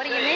What do you mean?